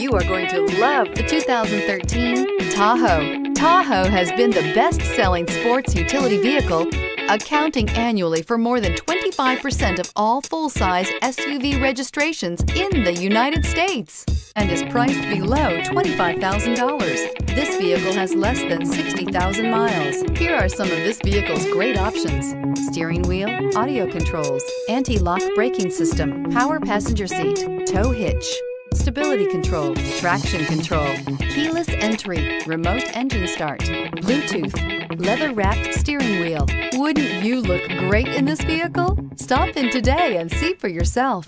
You are going to love the 2013 Tahoe. Tahoe has been the best-selling sports utility vehicle, accounting annually for more than 25% of all full-size SUV registrations in the United States and is priced below $25,000. This vehicle has less than 60,000 miles. Here are some of this vehicle's great options. Steering wheel, audio controls, anti-lock braking system, power passenger seat, tow hitch, stability control, traction control, keyless entry, remote engine start, Bluetooth, leather wrapped steering wheel. Wouldn't you look great in this vehicle? Stop in today and see for yourself.